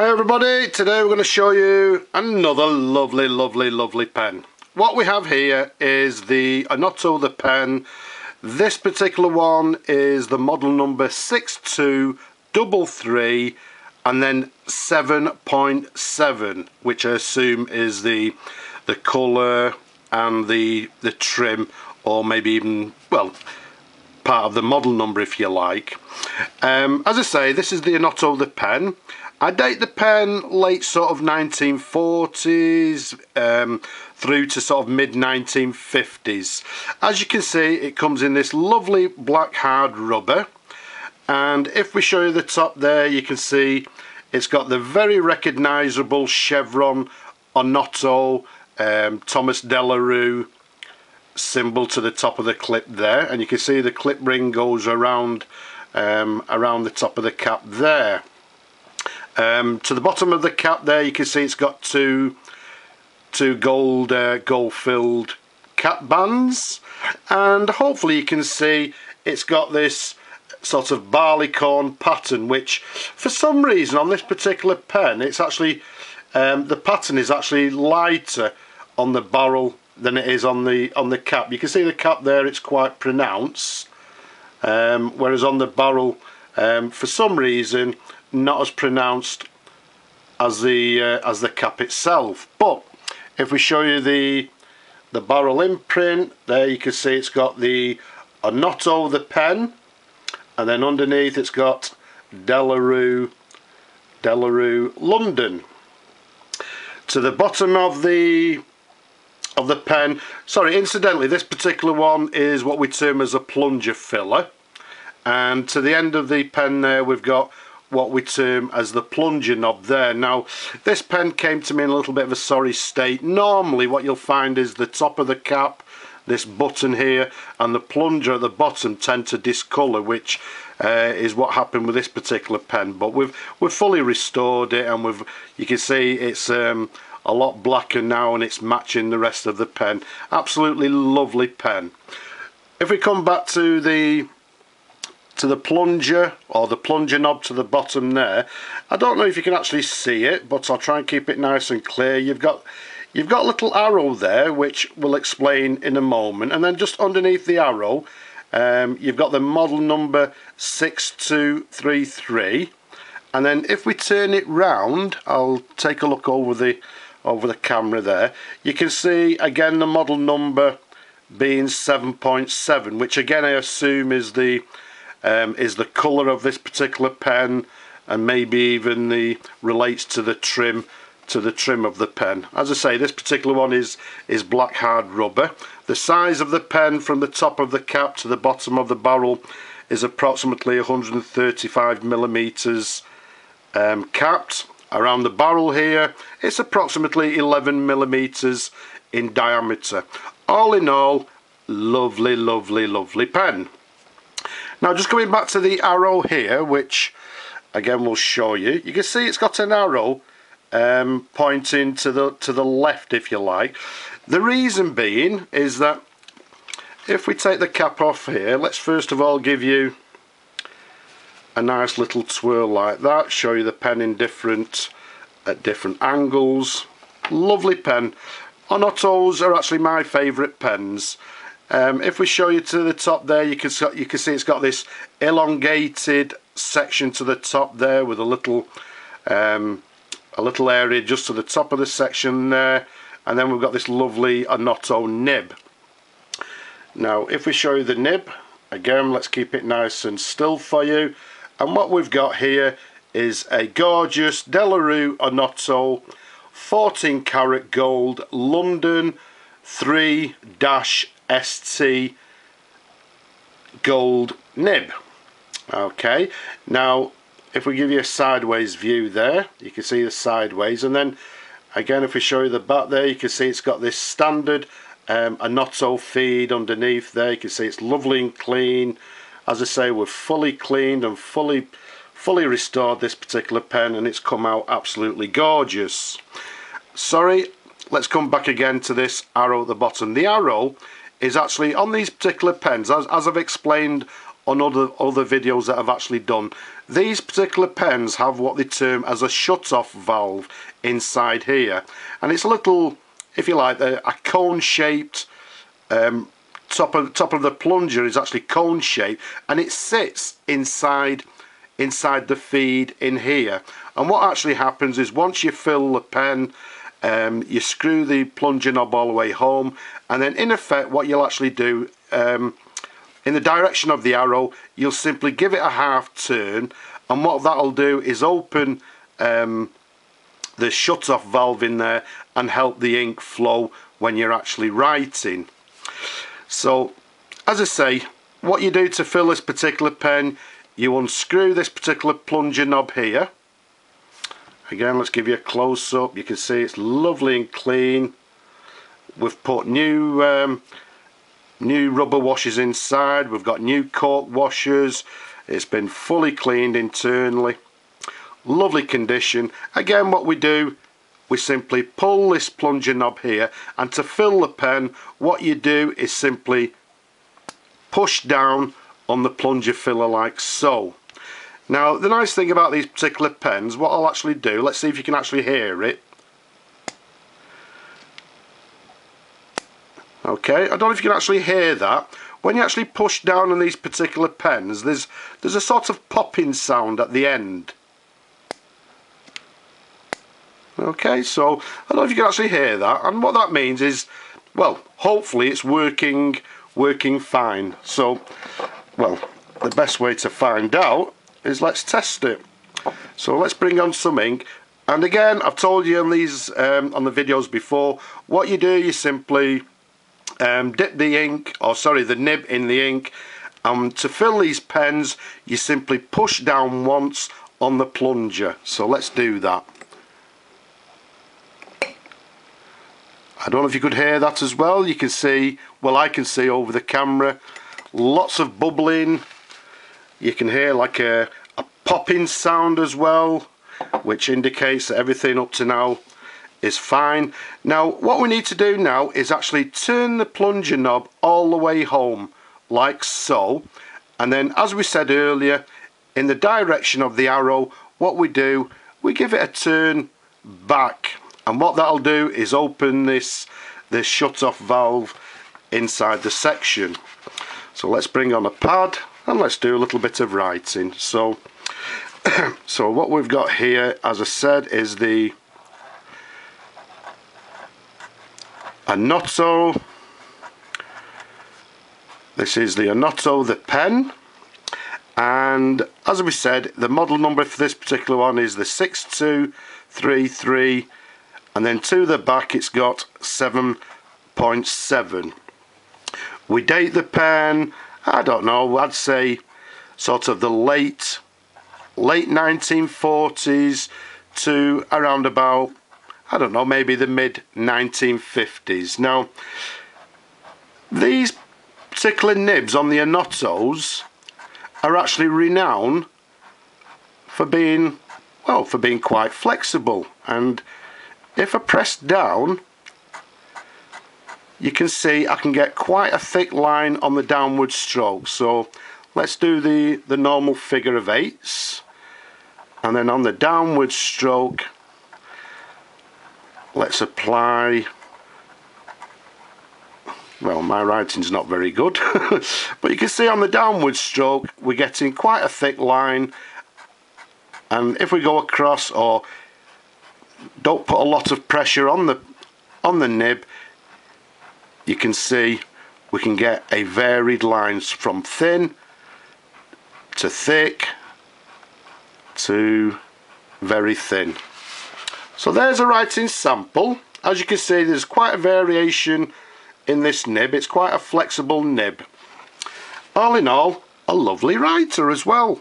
Hi everybody, today we're going to show you another lovely, lovely, lovely pen. What we have here is the Onoto the pen. This particular one is the model number 6233 and then 7.7 which I assume is the the colour and the the trim or maybe even well part of the model number if you like. Um, as I say this is the Onoto the pen I date the pen late sort of 1940s um, through to sort of mid 1950s. As you can see it comes in this lovely black hard rubber. And if we show you the top there you can see it's got the very recognisable chevron Onoto um, Thomas De La Rue symbol to the top of the clip there. And you can see the clip ring goes around um, around the top of the cap there um, to the bottom of the cap there you can see it's got two two gold uh, gold filled cap bands. And hopefully you can see it's got this sort of barleycorn pattern which for some reason on this particular pen it's actually um, the pattern is actually lighter on the barrel than it is on the on the cap. You can see the cap there it's quite pronounced. Um, whereas on the barrel um, for some reason not as pronounced as the uh, as the cap itself. But if we show you the the barrel imprint there you can see it's got the Onoto the pen and then underneath it's got De La Rue Delarue London. To the bottom of the of the pen sorry incidentally this particular one is what we term as a plunger filler. And to the end of the pen there we've got what we term as the plunger knob there. Now this pen came to me in a little bit of a sorry state. Normally what you'll find is the top of the cap, this button here and the plunger at the bottom tend to discolour which uh, is what happened with this particular pen but we've we've fully restored it and we've you can see it's um, a lot blacker now and it's matching the rest of the pen absolutely lovely pen if we come back to the to the plunger or the plunger knob to the bottom there. I don't know if you can actually see it but I'll try and keep it nice and clear. You've got you've got a little arrow there which we'll explain in a moment. And then just underneath the arrow um, you've got the model number 6233 and then if we turn it round I'll take a look over the over the camera there. You can see again the model number being 7.7 which again I assume is the um, is the colour of this particular pen and maybe even the relates to the trim to the trim of the pen. As I say this particular one is is black hard rubber. The size of the pen from the top of the cap to the bottom of the barrel is approximately 135 millimeters um, capped. Around the barrel here it's approximately 11 millimeters in diameter. All in all lovely lovely lovely pen. Now just going back to the arrow here, which again we'll show you, you can see it's got an arrow um, pointing to the to the left if you like. The reason being is that if we take the cap off here, let's first of all give you a nice little twirl like that, show you the pen in different at different angles. Lovely pen. Onotos are actually my favourite pens. Um, if we show you to the top there, you can you can see it's got this elongated section to the top there with a little um, a little area just to the top of the section there, and then we've got this lovely Onoto nib. Now, if we show you the nib, again, let's keep it nice and still for you. And what we've got here is a gorgeous Delarue Onoto 14 karat gold London 3 dash ST gold nib. Okay now if we give you a sideways view there you can see the sideways and then again if we show you the back there you can see it's got this standard um, Onoto feed underneath there. You can see it's lovely and clean. As I say we've fully cleaned and fully fully restored this particular pen and it's come out absolutely gorgeous. Sorry let's come back again to this arrow at the bottom. The arrow is actually on these particular pens, as, as I've explained on other, other videos that I've actually done, these particular pens have what they term as a shut-off valve inside here. And it's a little if you like a, a cone shaped um, top of top of the plunger is actually cone shaped and it sits inside inside the feed in here. And what actually happens is once you fill the pen um, you screw the plunger knob all the way home and then in effect what you'll actually do um, in the direction of the arrow you'll simply give it a half turn and what that'll do is open um, the shut off valve in there and help the ink flow when you're actually writing. So as I say what you do to fill this particular pen you unscrew this particular plunger knob here again let's give you a close-up. You can see it's lovely and clean. We've put new um, new rubber washers inside. We've got new cork washers. It's been fully cleaned internally. Lovely condition. Again what we do we simply pull this plunger knob here and to fill the pen what you do is simply push down on the plunger filler like so now the nice thing about these particular pens, what I'll actually do, let's see if you can actually hear it. Okay, I don't know if you can actually hear that. When you actually push down on these particular pens, there's there's a sort of popping sound at the end. Okay, so I don't know if you can actually hear that, and what that means is, well, hopefully it's working working fine. So, well, the best way to find out is let's test it. So let's bring on some ink. And again, I've told you on these um, on the videos before, what you do, you simply um, dip the ink, or sorry, the nib in the ink. And to fill these pens, you simply push down once on the plunger. So let's do that. I don't know if you could hear that as well. You can see, well I can see over the camera, lots of bubbling you can hear like a, a popping sound as well which indicates that everything up to now is fine. Now what we need to do now is actually turn the plunger knob all the way home like so. And then as we said earlier in the direction of the arrow what we do we give it a turn back. And what that'll do is open this this shut off valve inside the section. So let's bring on a pad and let's do a little bit of writing. So so what we've got here as I said is the Onoto this is the Onoto the pen. And as we said the model number for this particular one is the 6233 and then to the back it's got 7.7 we date the pen I don't know, I'd say sort of the late late 1940s to around about I don't know maybe the mid 1950s now these particular nibs on the Onotos are actually renowned for being well for being quite flexible. And if I press down you can see I can get quite a thick line on the downward stroke. So let's do the the normal figure of eights. And then on the downward stroke let's apply well my writing's not very good but you can see on the downward stroke we're getting quite a thick line. And if we go across or don't put a lot of pressure on the on the nib you can see we can get a varied lines from thin to thick to very thin. So there's a writing sample. As you can see there's quite a variation in this nib. It's quite a flexible nib. All in all a lovely writer as well.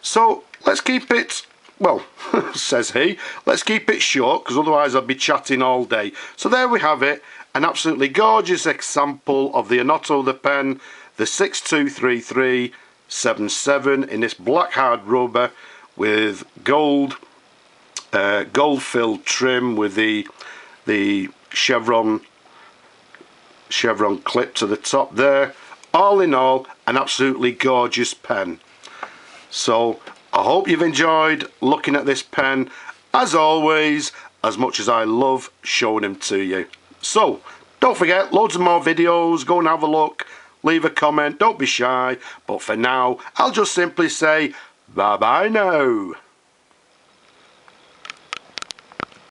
So let's keep it well says he let's keep it short because otherwise I'll be chatting all day. So there we have it an absolutely gorgeous example of the Onoto the pen, the 623377 in this black hard rubber with gold uh, gold filled trim with the the chevron chevron clip to the top there. All in all an absolutely gorgeous pen. So I hope you've enjoyed looking at this pen. As always as much as I love showing them to you. So don't forget loads of more videos. Go and have a look. Leave a comment. Don't be shy. But for now I'll just simply say bye bye now.